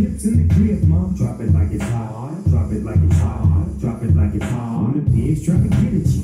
pips in the crib, mom. Drop it like it's hot. Drop it like it's hot. Drop it like it's hot. When the pigs try to get at you.